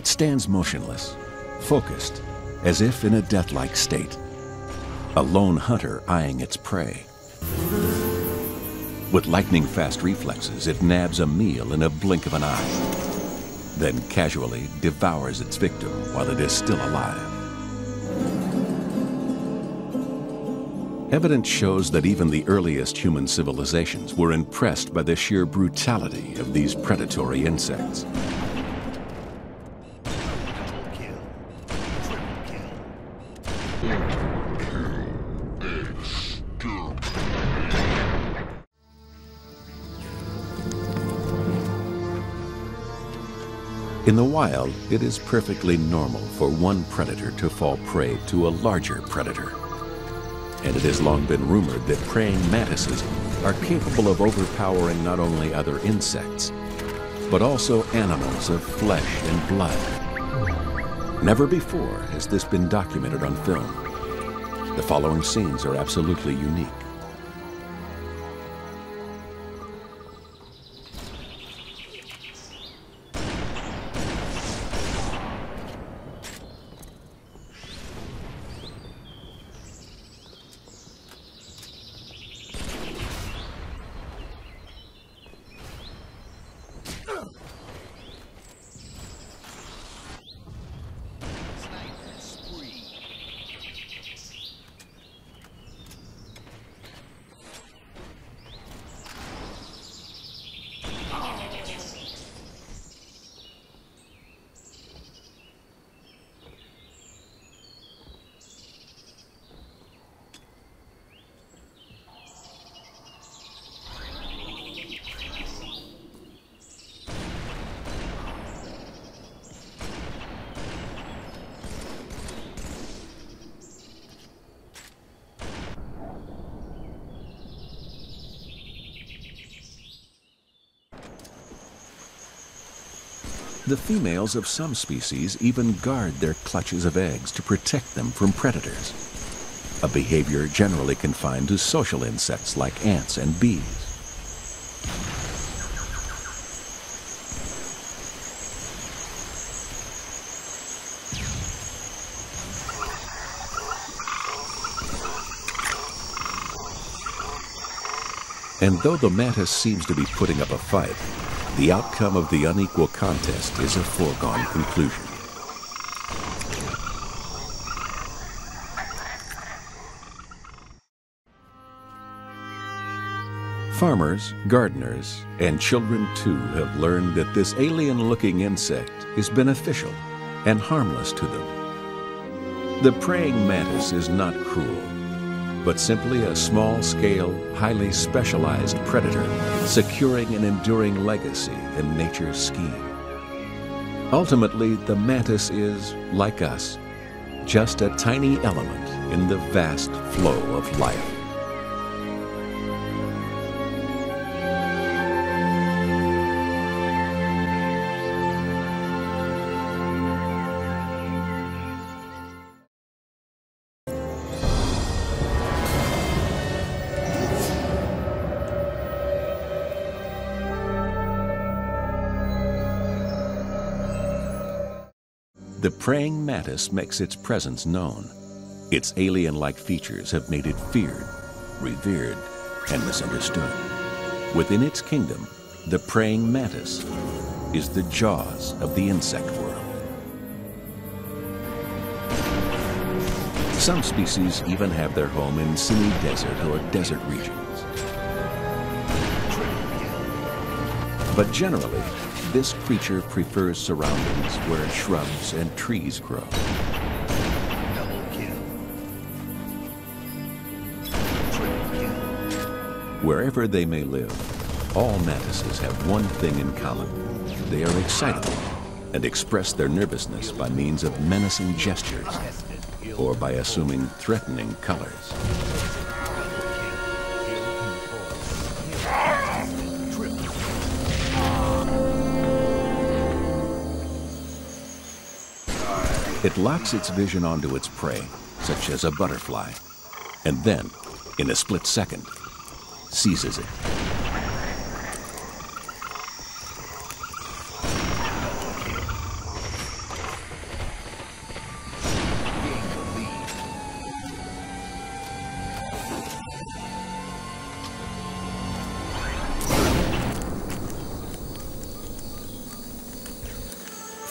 It stands motionless, focused, as if in a death-like state. A lone hunter eyeing its prey. With lightning-fast reflexes, it nabs a meal in a blink of an eye, then casually devours its victim while it is still alive. Evidence shows that even the earliest human civilizations were impressed by the sheer brutality of these predatory insects. In the wild, it is perfectly normal for one predator to fall prey to a larger predator. And it has long been rumored that praying mantises are capable of overpowering not only other insects, but also animals of flesh and blood. Never before has this been documented on film. The following scenes are absolutely unique. The females of some species even guard their clutches of eggs to protect them from predators, a behavior generally confined to social insects like ants and bees. And though the mantis seems to be putting up a fight, the outcome of the unequal contest is a foregone conclusion. Farmers, gardeners, and children too have learned that this alien-looking insect is beneficial and harmless to them. The praying mantis is not cruel, but simply a small-scale, highly specialized predator securing an enduring legacy in nature's scheme. Ultimately, the mantis is, like us, just a tiny element in the vast flow of life. The praying mantis makes its presence known. Its alien-like features have made it feared, revered, and misunderstood. Within its kingdom, the praying mantis is the jaws of the insect world. Some species even have their home in semi-desert or desert regions. But generally, this creature prefers surroundings where shrubs and trees grow. Wherever they may live, all mantises have one thing in common. They are excitable and express their nervousness by means of menacing gestures or by assuming threatening colors. It locks its vision onto its prey, such as a butterfly, and then, in a split second, seizes it.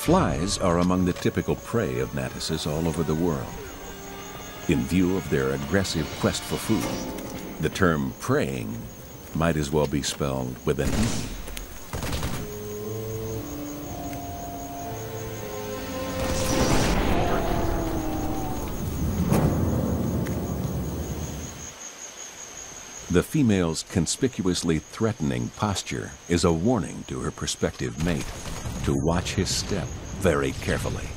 Flies are among the typical prey of mantises all over the world. In view of their aggressive quest for food, the term preying might as well be spelled with an E. The female's conspicuously threatening posture is a warning to her prospective mate to watch his step very carefully.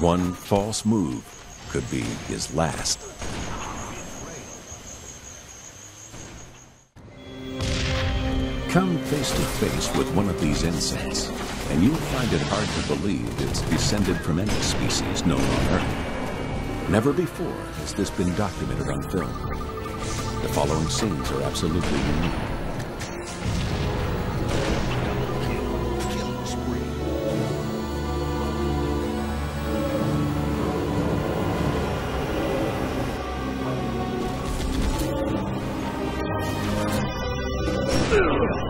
One false move could be his last. Come face to face with one of these insects, and you'll find it hard to believe it's descended from any species known on Earth. Never before has this been documented on film. The following scenes are absolutely unique. Yeah.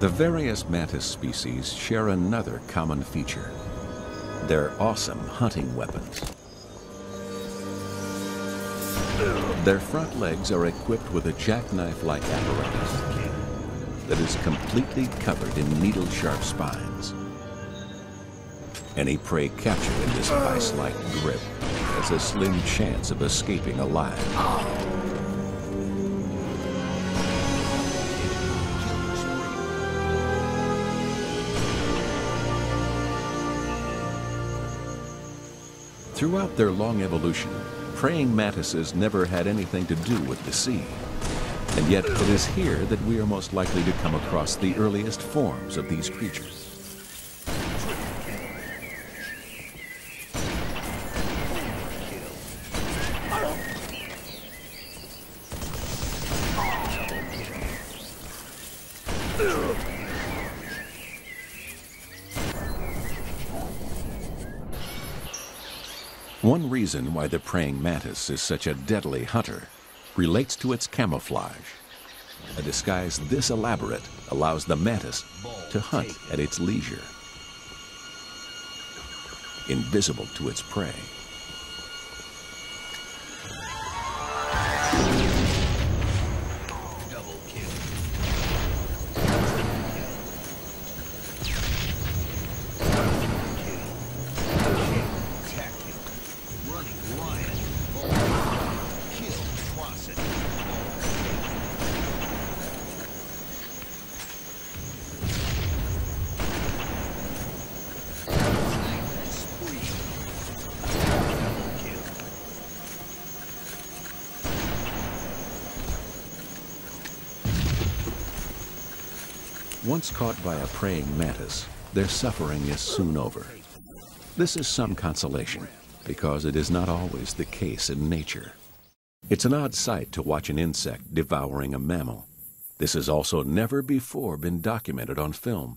The various mantis species share another common feature. Their awesome hunting weapons. Their front legs are equipped with a jackknife-like apparatus that is completely covered in needle-sharp spines. Any prey captured in this vice-like grip has a slim chance of escaping alive. Throughout their long evolution, praying mantises never had anything to do with the sea. And yet it is here that we are most likely to come across the earliest forms of these creatures. One reason why the praying mantis is such a deadly hunter relates to its camouflage. A disguise this elaborate allows the mantis to hunt at its leisure, invisible to its prey. Once caught by a praying mantis, their suffering is soon over. This is some consolation, because it is not always the case in nature. It's an odd sight to watch an insect devouring a mammal. This has also never before been documented on film.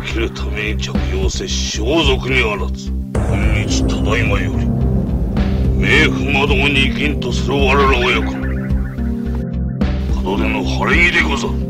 きるために着用せ装束にあらず今日ただいまより冥府窓を二金とする我ら親子。門出の晴れ着でござる